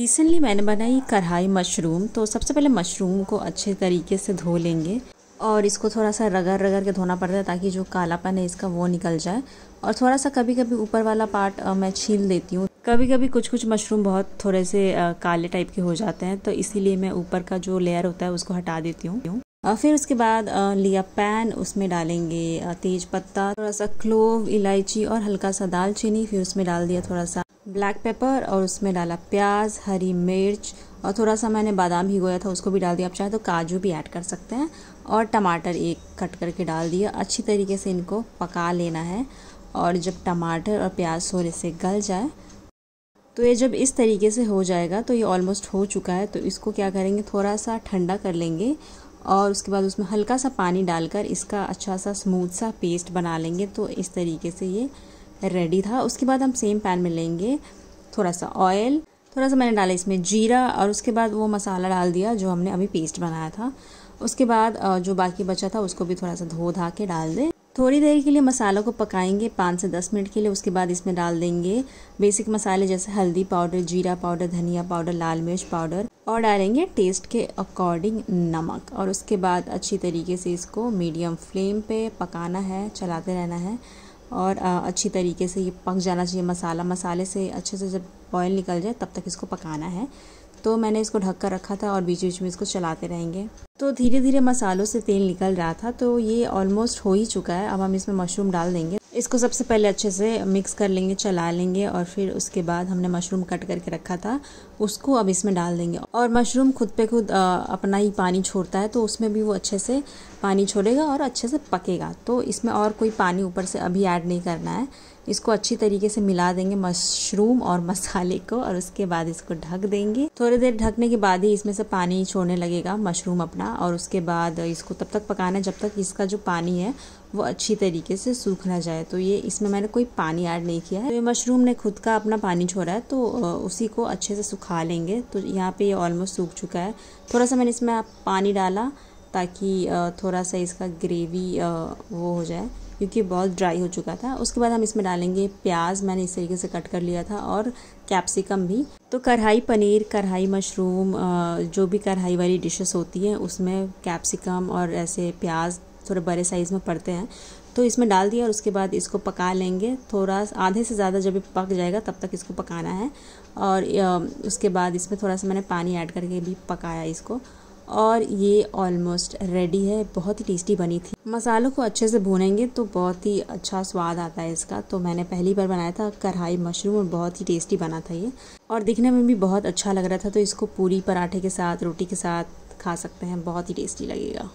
Recently मैंने बनाई कढ़ाई मशरूम तो सबसे पहले मशरूम को अच्छे तरीके से धो लेंगे और इसको थोड़ा सा रगड़ रगड़ के धोना पड़ता है ताकि जो कालापन है इसका वो निकल जाए। और थोड़ा सा कभी कभी ऊपर वाला पार्ट मैं छील देती हूँ। कभी कभी कुछ कुछ मशरूम बहुत थोड़े से काले टाइप के हो जाते हैं तो इसीलिए मैं ऊपर का जो लेयर होता है उसको हटा देती हूँ। फिर उसके बाद लिया पैन उसमें डालेंगे तेज पत्ता, थोड़ा सा क्लोव इलायची और हल्का सा दालचीनी, फिर उसमें डाल दिया थोड़ा सा ब्लैक पेपर और उसमें डाला प्याज, हरी मिर्च और थोड़ा सा मैंने बादाम भिगोया था, उसको भी डाल दिया। आप चाहे तो काजू भी ऐड कर सकते हैं और टमाटर एक कट करके डाल दिया। अच्छी तरीके से इनको पका लेना है और जब टमाटर और प्याज थोड़े से गल जाए तो ये जब इस तरीके से हो जाएगा तो ये ऑलमोस्ट हो चुका है। तो इसको क्या करेंगे, थोड़ा सा ठंडा कर लेंगे और उसके बाद उसमें हल्का सा पानी डालकर इसका अच्छा सा स्मूथ सा पेस्ट बना लेंगे। तो इस तरीके से ये रेडी था। उसके बाद हम सेम पैन में लेंगे थोड़ा सा ऑयल थोड़ा सा मैंने डाला इसमें जीरा और उसके बाद वो मसाला डाल दिया जो हमने अभी पेस्ट बनाया था। उसके बाद जो बाकी बचा था उसको भी थोड़ा सा धो धा के डाल दें। थोड़ी देर के लिए मसालों को पकाएँगे पाँच से दस मिनट के लिए। उसके बाद इसमें डाल देंगे बेसिक मसाले जैसे हल्दी पाउडर, जीरा पाउडर, धनिया पाउडर, लाल मिर्च पाउडर और डालेंगे टेस्ट के अकॉर्डिंग नमक। और उसके बाद अच्छी तरीके से इसको मीडियम फ्लेम पे पकाना है, चलाते रहना है। और अच्छी तरीके से ये पक जाना चाहिए मसाला। मसाले से अच्छे से जब बॉयल निकल जाए, तब तक इसको पकाना है। तो मैंने इसको ढक कर रखा था और बीच बीच में इसको चलाते रहेंगे। तो धीरे धीरे मसालों से तेल निकल रहा था तो ये ऑलमोस्ट हो ही चुका है। अब हम इसमें मशरूम डाल देंगे। इसको सबसे पहले अच्छे से मिक्स कर लेंगे, चला लेंगे और फिर उसके बाद हमने मशरूम कट करके रखा था, उसको अब इसमें डाल देंगे। और मशरूम खुद पे खुद अपना ही पानी छोड़ता है तो उसमें भी वो अच्छे से पानी छोड़ेगा और अच्छे से पकेगा। तो इसमें और कोई पानी ऊपर से अभी ऐड नहीं करना है। इसको अच्छी तरीके से मिला देंगे मशरूम और मसाले को और उसके बाद इसको ढक देंगे। थोड़ी देर ढकने के बाद ही इसमें से पानी छोड़ने लगेगा मशरूम अपना और उसके बाद इसको तब तक पकाना है जब तक इसका जो पानी है वो अच्छी तरीके से सूख ना जाए। तो ये इसमें मैंने कोई पानी ऐड नहीं किया है। तो ये मशरूम ने खुद का अपना पानी छोड़ा है तो उसी को अच्छे से सुखा लेंगे। तो यहाँ पे ये ऑलमोस्ट सूख चुका है। थोड़ा सा मैंने इसमें पानी डाला ताकि थोड़ा सा इसका ग्रेवी वो हो जाए, क्योंकि बहुत ड्राई हो चुका था। उसके बाद हम इसमें डालेंगे प्याज। मैंने इस तरीके से कट कर लिया था और कैप्सिकम भी। तो कढ़ाई पनीर, कढ़ाई मशरूम जो भी कढ़ाई वाली डिशेस होती हैं, उसमें कैप्सिकम और ऐसे प्याज थोड़े बड़े साइज़ में पड़ते हैं। तो इसमें डाल दिया और उसके बाद इसको पका लेंगे। थोड़ा आधे से ज़्यादा जब पक जाएगा, तब तक इसको पकाना है। और उसके बाद इसमें थोड़ा सा मैंने पानी ऐड करके भी पकाया इसको। और ये ऑलमोस्ट रेडी है। बहुत ही टेस्टी बनी थी। मसालों को अच्छे से भूनेंगे तो बहुत ही अच्छा स्वाद आता है इसका। तो मैंने पहली बार बनाया था कढ़ाई मशरूम और बहुत ही टेस्टी बना था ये। और दिखने में भी बहुत अच्छा लग रहा था। तो इसको पूरी पराठे के साथ, रोटी के साथ खा सकते हैं। बहुत ही टेस्टी लगेगा।